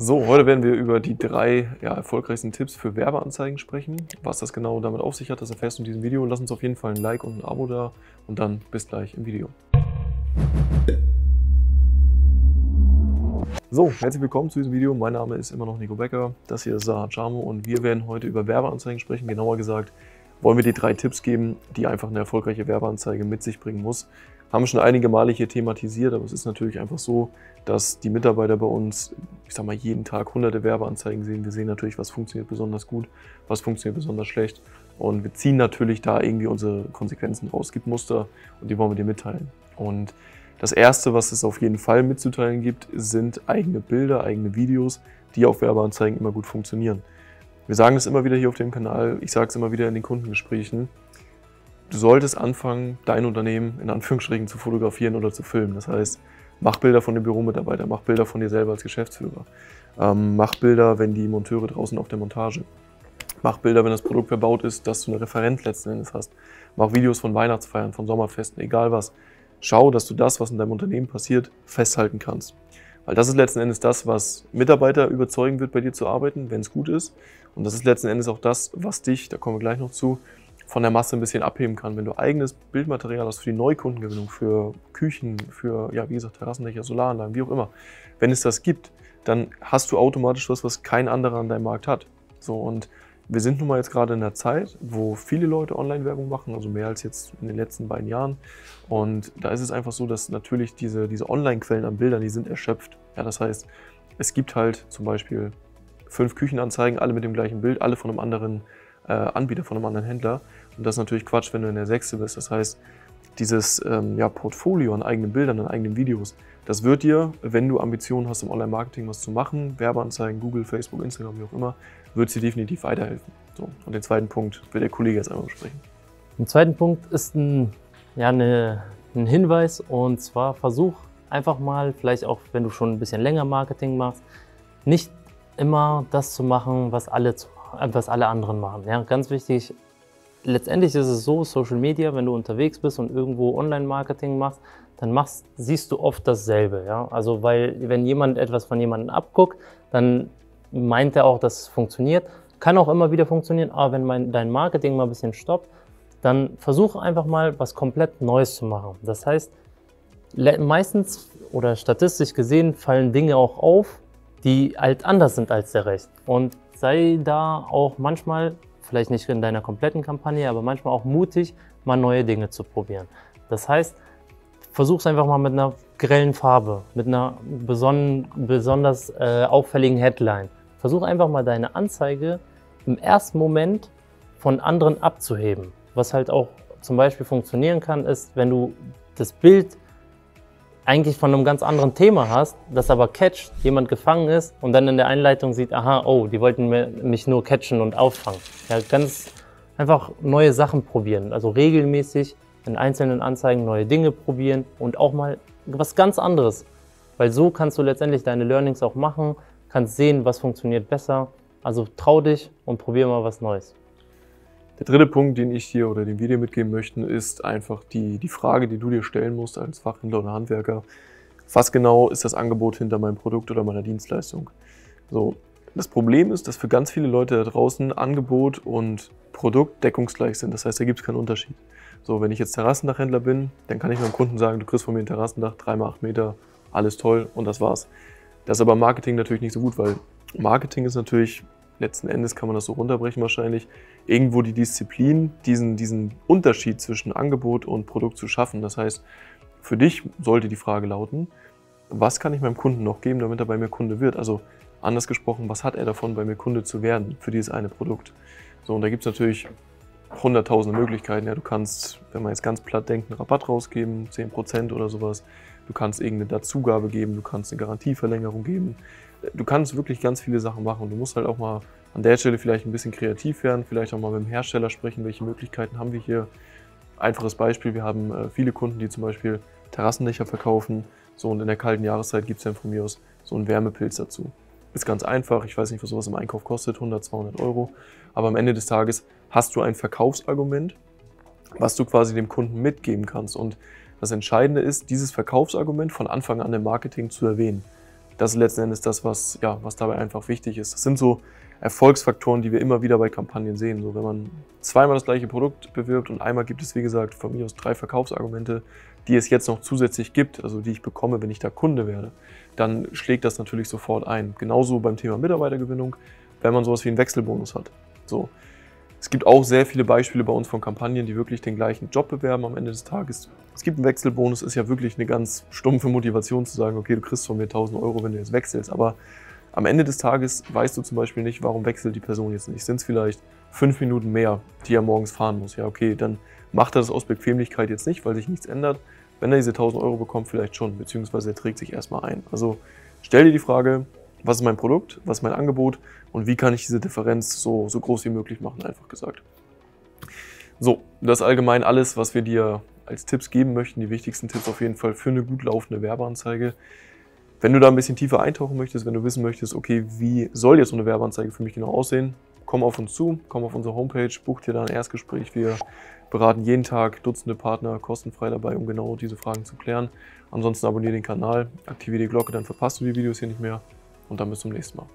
So, heute werden wir über die drei ja, erfolgreichsten Tipps für Werbeanzeigen sprechen. Was das genau damit auf sich hat, das erfährst du in diesem Video. Lass uns auf jeden Fall ein Like und ein Abo da und dann bis gleich im Video. So, herzlich willkommen zu diesem Video. Mein Name ist immer noch Nico Becker. Das hier ist Saha Chamo und wir werden heute über Werbeanzeigen sprechen. Genauer gesagt wollen wir dir drei Tipps geben, die einfach eine erfolgreiche Werbeanzeige mit sich bringen muss haben schon einige Male hier thematisiert, aber es ist natürlich einfach so, dass die Mitarbeiter bei uns, ich sag mal, jeden Tag hunderte Werbeanzeigen sehen. Wir sehen natürlich, was funktioniert besonders gut, was funktioniert besonders schlecht. Und wir ziehen natürlich da irgendwie unsere Konsequenzen raus. Es gibt Muster und die wollen wir dir mitteilen. Und das erste, was es auf jeden Fall mitzuteilen gibt, sind eigene Bilder, eigene Videos, die auf Werbeanzeigen immer gut funktionieren. Wir sagen es immer wieder hier auf dem Kanal, ich sage es immer wieder in den Kundengesprächen du solltest anfangen, dein Unternehmen in Anführungsstrichen zu fotografieren oder zu filmen. Das heißt, mach Bilder von den Büromitarbeitern, mach Bilder von dir selber als Geschäftsführer. Ähm, mach Bilder, wenn die Monteure draußen auf der Montage. Mach Bilder, wenn das Produkt verbaut ist, dass du eine Referenz letzten Endes hast. Mach Videos von Weihnachtsfeiern, von Sommerfesten, egal was. Schau, dass du das, was in deinem Unternehmen passiert, festhalten kannst. Weil das ist letzten Endes das, was Mitarbeiter überzeugen wird, bei dir zu arbeiten, wenn es gut ist. Und das ist letzten Endes auch das, was dich, da kommen wir gleich noch zu, von der Masse ein bisschen abheben kann. Wenn du eigenes Bildmaterial hast für die Neukundengewinnung, für Küchen, für, ja, wie gesagt, Terrassendächer, Solaranlagen, wie auch immer. Wenn es das gibt, dann hast du automatisch was, was kein anderer an deinem Markt hat. So, und wir sind nun mal jetzt gerade in einer Zeit, wo viele Leute Online-Werbung machen, also mehr als jetzt in den letzten beiden Jahren. Und da ist es einfach so, dass natürlich diese, diese Online-Quellen an Bildern, die sind erschöpft. Ja, das heißt, es gibt halt zum Beispiel fünf Küchenanzeigen, alle mit dem gleichen Bild, alle von einem anderen äh, Anbieter, von einem anderen Händler. Und das ist natürlich Quatsch, wenn du in der Sechste bist. Das heißt, dieses ähm, ja, Portfolio an eigenen Bildern, an eigenen Videos, das wird dir, wenn du Ambitionen hast, im Online-Marketing was zu machen, Werbeanzeigen, Google, Facebook, Instagram, wie auch immer, wird sie definitiv weiterhelfen. So, und den zweiten Punkt wird der Kollege jetzt einmal besprechen. Der zweite Punkt ist ein, ja, eine, ein Hinweis und zwar versuch einfach mal, vielleicht auch wenn du schon ein bisschen länger Marketing machst, nicht immer das zu machen, was alle, was alle anderen machen. Ja, ganz wichtig, letztendlich ist es so, Social Media, wenn du unterwegs bist und irgendwo Online-Marketing machst, dann machst, siehst du oft dasselbe. Ja? Also weil wenn jemand etwas von jemandem abguckt, dann meint er auch, dass es funktioniert. Kann auch immer wieder funktionieren, aber wenn mein, dein Marketing mal ein bisschen stoppt, dann versuch einfach mal was komplett Neues zu machen. Das heißt, meistens oder statistisch gesehen fallen Dinge auch auf, die halt anders sind als der Rest. Und sei da auch manchmal vielleicht nicht in deiner kompletten Kampagne, aber manchmal auch mutig, mal neue Dinge zu probieren. Das heißt, versuch es einfach mal mit einer grellen Farbe, mit einer beson besonders äh, auffälligen Headline. Versuch einfach mal deine Anzeige im ersten Moment von anderen abzuheben. Was halt auch zum Beispiel funktionieren kann, ist, wenn du das Bild eigentlich von einem ganz anderen Thema hast, das aber catcht, jemand gefangen ist und dann in der Einleitung sieht, aha, oh, die wollten mich nur catchen und auffangen. Ja, ganz einfach neue Sachen probieren, also regelmäßig in einzelnen Anzeigen neue Dinge probieren und auch mal was ganz anderes. Weil so kannst du letztendlich deine Learnings auch machen, kannst sehen, was funktioniert besser. Also trau dich und probier mal was Neues. Der dritte Punkt, den ich dir oder wir dir mitgeben möchten, ist einfach die, die Frage, die du dir stellen musst als Fachhändler oder Handwerker. Was genau ist das Angebot hinter meinem Produkt oder meiner Dienstleistung? So, das Problem ist, dass für ganz viele Leute da draußen Angebot und Produkt deckungsgleich sind. Das heißt, da gibt es keinen Unterschied. So, wenn ich jetzt Terrassendachhändler bin, dann kann ich meinem Kunden sagen, du kriegst von mir ein Terrassendach, 3x8 Meter, alles toll und das war's. Das ist aber Marketing natürlich nicht so gut, weil Marketing ist natürlich letzten Endes kann man das so runterbrechen wahrscheinlich, irgendwo die Disziplin, diesen, diesen Unterschied zwischen Angebot und Produkt zu schaffen. Das heißt, für dich sollte die Frage lauten, was kann ich meinem Kunden noch geben, damit er bei mir Kunde wird? Also anders gesprochen, was hat er davon, bei mir Kunde zu werden für dieses eine Produkt? So, und da gibt es natürlich hunderttausende Möglichkeiten. Ja, du kannst, wenn man jetzt ganz platt denkt, einen Rabatt rausgeben, 10% oder sowas. Du kannst irgendeine Dazugabe geben, du kannst eine Garantieverlängerung geben du kannst wirklich ganz viele Sachen machen. Du musst halt auch mal an der Stelle vielleicht ein bisschen kreativ werden, vielleicht auch mal mit dem Hersteller sprechen, welche Möglichkeiten haben wir hier. Einfaches Beispiel, wir haben äh, viele Kunden, die zum Beispiel Terrassendächer verkaufen. So, und in der kalten Jahreszeit gibt es dann von mir aus so einen Wärmepilz dazu. Ist ganz einfach, ich weiß nicht, was sowas im Einkauf kostet, 100, 200 Euro. Aber am Ende des Tages hast du ein Verkaufsargument, was du quasi dem Kunden mitgeben kannst. Und das Entscheidende ist, dieses Verkaufsargument von Anfang an im Marketing zu erwähnen. Das ist letzten Endes das, was, ja, was dabei einfach wichtig ist. Das sind so Erfolgsfaktoren, die wir immer wieder bei Kampagnen sehen. So, wenn man zweimal das gleiche Produkt bewirbt und einmal gibt es, wie gesagt, von mir aus drei Verkaufsargumente, die es jetzt noch zusätzlich gibt, also die ich bekomme, wenn ich da Kunde werde, dann schlägt das natürlich sofort ein. Genauso beim Thema Mitarbeitergewinnung, wenn man sowas wie einen Wechselbonus hat. So. Es gibt auch sehr viele Beispiele bei uns von Kampagnen, die wirklich den gleichen Job bewerben am Ende des Tages. Es gibt einen Wechselbonus, ist ja wirklich eine ganz stumpfe Motivation zu sagen, okay, du kriegst von mir 1000 Euro, wenn du jetzt wechselst. Aber am Ende des Tages weißt du zum Beispiel nicht, warum wechselt die Person jetzt nicht. Sind es vielleicht fünf Minuten mehr, die er morgens fahren muss? Ja, okay, dann macht er das aus Bequemlichkeit jetzt nicht, weil sich nichts ändert. Wenn er diese 1000 Euro bekommt, vielleicht schon, beziehungsweise er trägt sich erstmal ein. Also stell dir die Frage, was ist mein Produkt, was ist mein Angebot und wie kann ich diese Differenz so, so groß wie möglich machen, einfach gesagt. So, das ist allgemein alles, was wir dir als Tipps geben möchten. Die wichtigsten Tipps auf jeden Fall für eine gut laufende Werbeanzeige. Wenn du da ein bisschen tiefer eintauchen möchtest, wenn du wissen möchtest, okay, wie soll jetzt so eine Werbeanzeige für mich genau aussehen, komm auf uns zu, komm auf unsere Homepage, buch dir da ein Erstgespräch. Wir beraten jeden Tag Dutzende Partner kostenfrei dabei, um genau diese Fragen zu klären. Ansonsten abonniere den Kanal, aktiviere die Glocke, dann verpasst du die Videos hier nicht mehr und dann bis zum nächsten Mal.